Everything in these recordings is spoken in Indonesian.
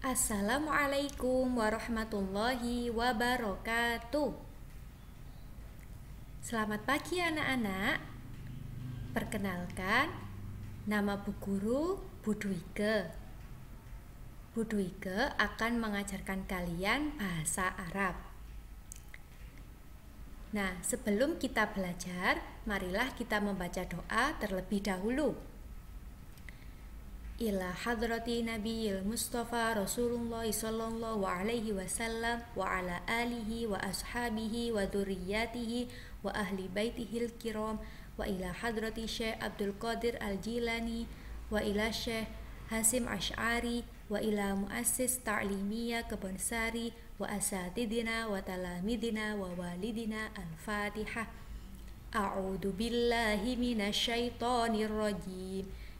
Assalamualaikum warahmatullahi wabarakatuh. Selamat pagi anak-anak. Perkenalkan, nama Bu Guru Budwike. Budwike akan mengajarkan kalian bahasa Arab. Nah, sebelum kita belajar, marilah kita membaca doa terlebih dahulu ila hadrati nabiyil mustafa rasulullah sallallahu alaihi wasallam wa ala alihi wa ashabihi wa dzurriyyatihi wa ahli baitihil kiram wa ila hadrati syekh Abdul Qadir Al-Jilani wa ila syekh Hasim Ash'ari wa ila muassis ta'limiyah Kebonsari wa asatidina wa talamidina wa walidina Al-Fatihah. A'udzu billahi minasyaitonir rajim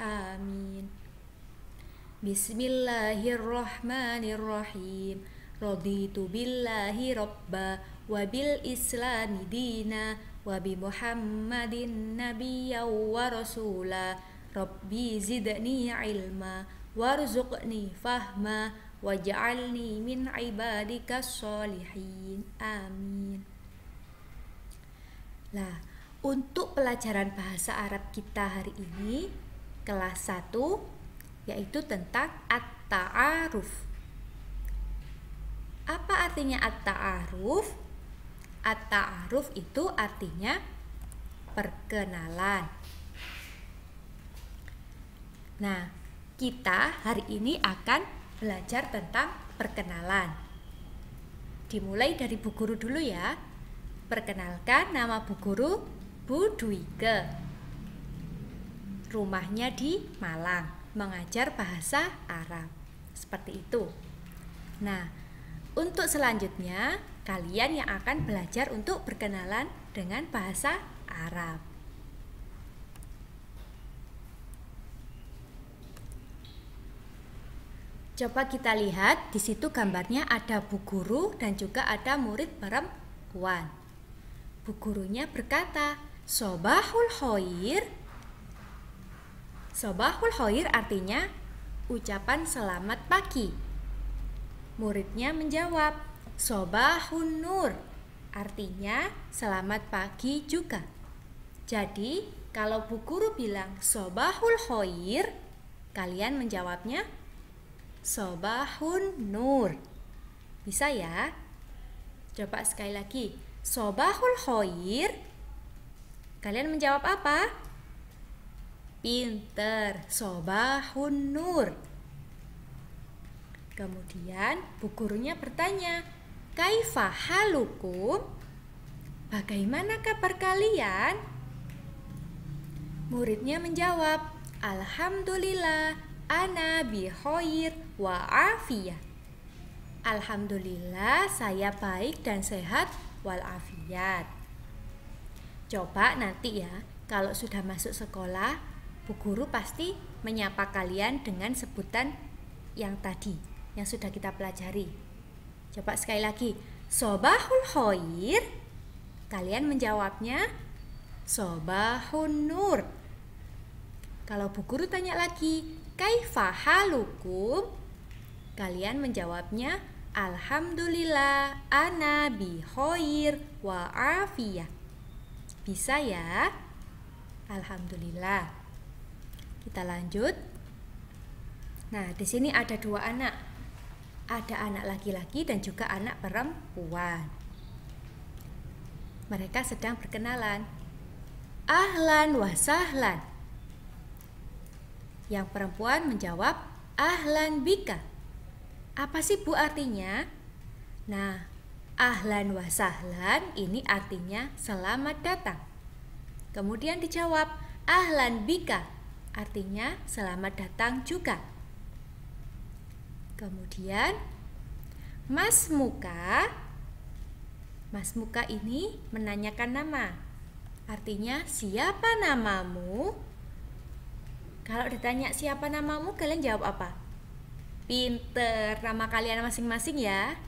Amin. Bismillahirrahmanirrahim. Raditu billahi robba wa bil islami dina wa bi Muhammadin nabiyya wa rasula. Rabbi zidni ilma warzuqni fahma waj'alni min ibadika solihin. Amin. Lah, untuk pelajaran bahasa Arab kita hari ini kelas 1 yaitu tentang at-ta'aruf. Apa artinya at-ta'aruf? At-ta'aruf itu artinya perkenalan. Nah, kita hari ini akan belajar tentang perkenalan. Dimulai dari Bu Guru dulu ya. Perkenalkan nama Bu Guru Bu Dwike rumahnya di Malang, mengajar bahasa Arab. Seperti itu. Nah, untuk selanjutnya kalian yang akan belajar untuk berkenalan dengan bahasa Arab. Coba kita lihat di situ gambarnya ada bu guru dan juga ada murid perempuan. Bu gurunya berkata, "Sobahul khair." Sobahul Khair artinya ucapan selamat pagi. Muridnya menjawab, Sobahun Nur artinya selamat pagi juga. Jadi, kalau Bu Guru bilang Sobahul Khair, kalian menjawabnya Sobahun Nur. Bisa ya? Coba sekali lagi. Sobahul Khair. Kalian menjawab apa? Pinter, sobahun nur. Kemudian bu gurunya bertanya, Kaifa halukum? Bagaimana kabar kalian? Muridnya menjawab, Alhamdulillah, ana bihoir wa afiyah. Alhamdulillah saya baik dan sehat walafiat. Coba nanti ya, kalau sudah masuk sekolah, Bu guru pasti menyapa kalian dengan sebutan yang tadi yang sudah kita pelajari. Coba sekali lagi. Sobahul khair. Kalian menjawabnya Sobahun nur. Kalau bu guru tanya lagi, Kaifa halukum? Kalian menjawabnya Alhamdulillah ana bi khair wa afiyah. Bisa ya? Alhamdulillah. Kita lanjut. Nah, di sini ada dua anak. Ada anak laki-laki dan juga anak perempuan. Mereka sedang berkenalan. Ahlan wa sahlan. Yang perempuan menjawab, Ahlan bika. Apa sih Bu artinya? Nah, ahlan wa sahlan ini artinya selamat datang. Kemudian dijawab, Ahlan bika artinya selamat datang juga. Kemudian Mas Muka Mas Muka ini menanyakan nama. Artinya, siapa namamu? Kalau ditanya siapa namamu, kalian jawab apa? Pinter, nama kalian masing-masing ya.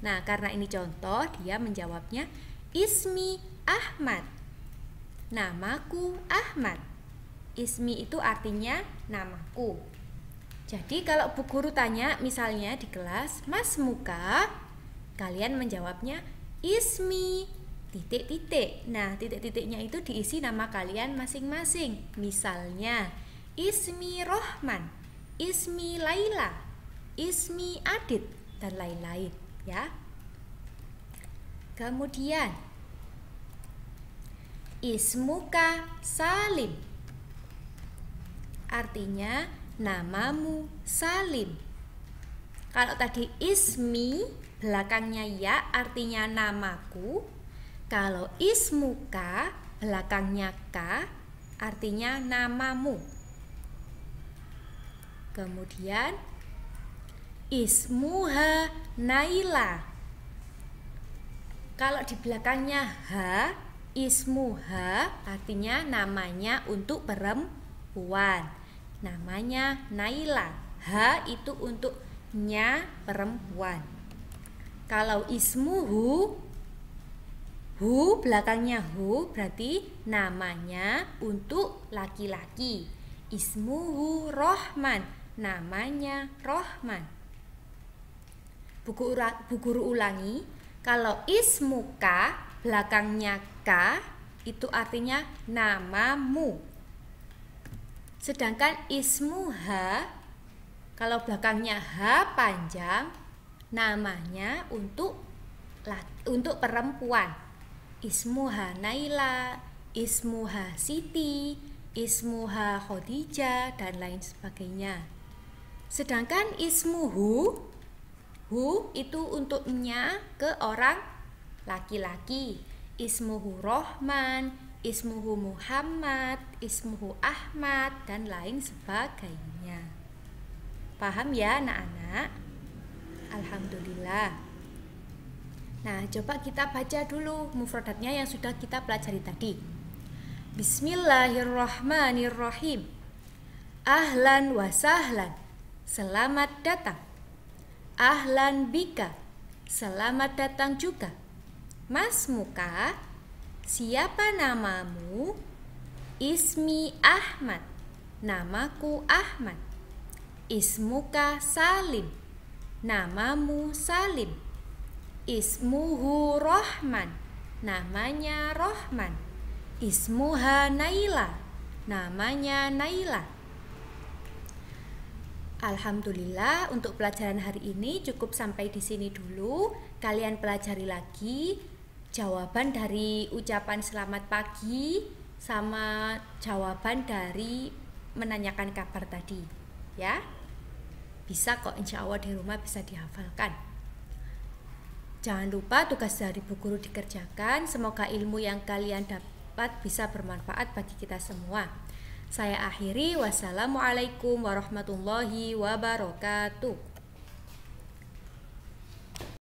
Nah, karena ini contoh, dia menjawabnya Ismi Ahmad. Namaku Ahmad. Ismi itu artinya namaku. Jadi kalau Bu Guru tanya misalnya di kelas, Mas Muka, kalian menjawabnya ismi titik-titik. Nah, titik-titiknya itu diisi nama kalian masing-masing. Misalnya, ismi Rohman, ismi Laila, ismi Adit dan lain-lain, ya. Kemudian ismuka Salim. Artinya namamu Salim. Kalau tadi ismi belakangnya ya artinya namaku. Kalau ismuka belakangnya ka artinya namamu. Kemudian ismuha Naila. Kalau di belakangnya ha, ismuha artinya namanya untuk perempuan. Namanya Naila. Ha itu untuk nya perempuan. Kalau ismuhu hu belakangnya hu berarti namanya untuk laki-laki. Ismuhu Rohman, namanya Rohman. Buku, bu guru ulangi, kalau ismuka belakangnya ka itu artinya namamu. Sedangkan ismuha kalau belakangnya h panjang namanya untuk untuk perempuan. Ismuha Naila, Ismuha Siti, Ismuha Khadijah dan lain sebagainya. Sedangkan ismuhu hu itu untuknya ke orang laki-laki. Ismuhu Rohman, Ismuhu Muhammad, Ismuhu Ahmad dan lain sebagainya. Paham ya anak-anak? Alhamdulillah. Nah, coba kita baca dulu mufradatnya yang sudah kita pelajari tadi. Bismillahirrahmanirrahim. Ahlan wa sahlan. Selamat datang. Ahlan bika. Selamat datang juga. Mas Muka, siapa namamu? Ismi Ahmad. Namaku Ahmad. Ismuka Salim namamu Salim. Ismuhu Rohman, namanya Rohman. Ismuha Naila, namanya Naila. Alhamdulillah untuk pelajaran hari ini cukup sampai di sini dulu. Kalian pelajari lagi jawaban dari ucapan selamat pagi sama jawaban dari menanyakan kabar tadi, ya. Bisa kok insya Allah di rumah bisa dihafalkan. Jangan lupa tugas dari bu guru dikerjakan. Semoga ilmu yang kalian dapat bisa bermanfaat bagi kita semua. Saya akhiri. Wassalamualaikum warahmatullahi wabarakatuh.